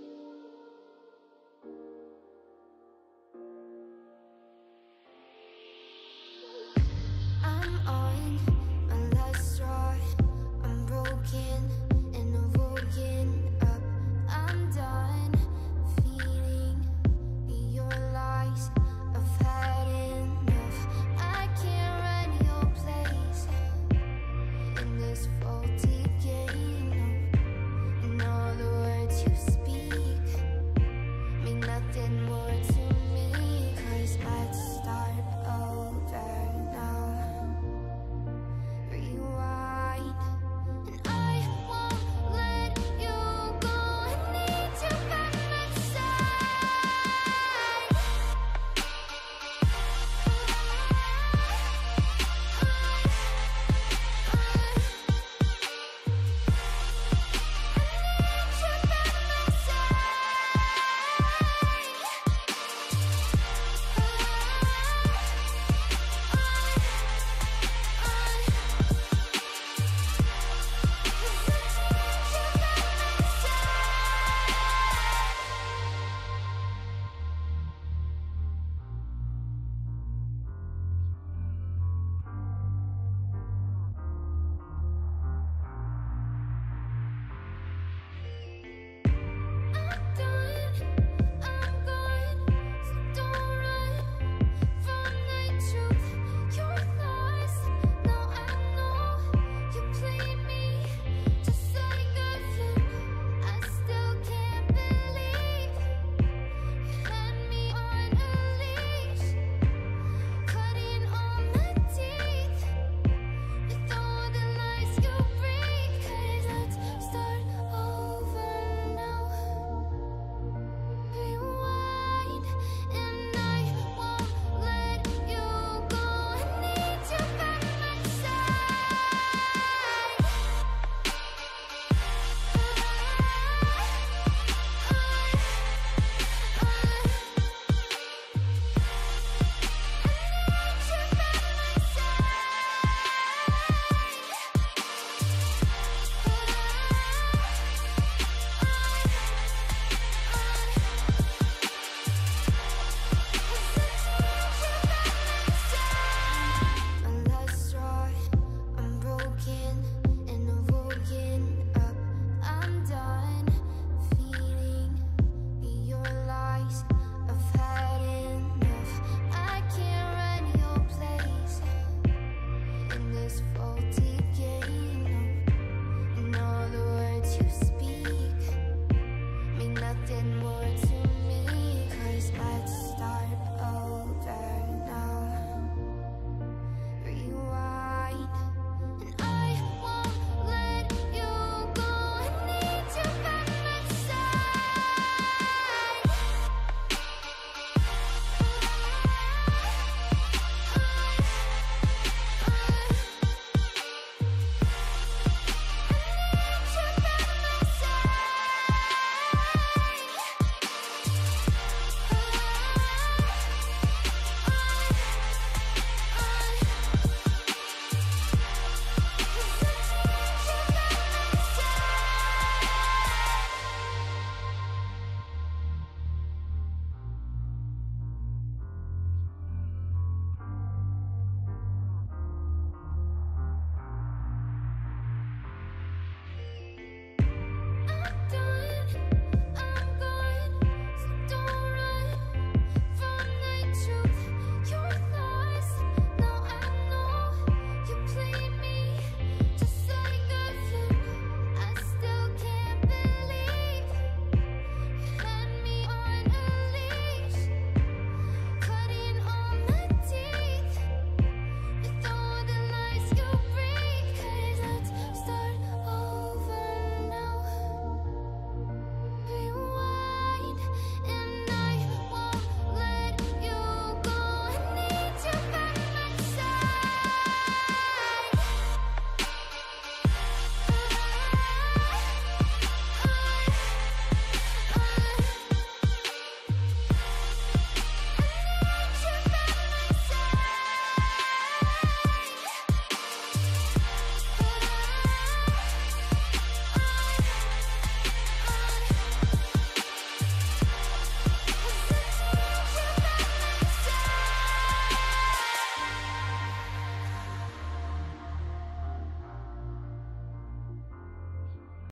Bye.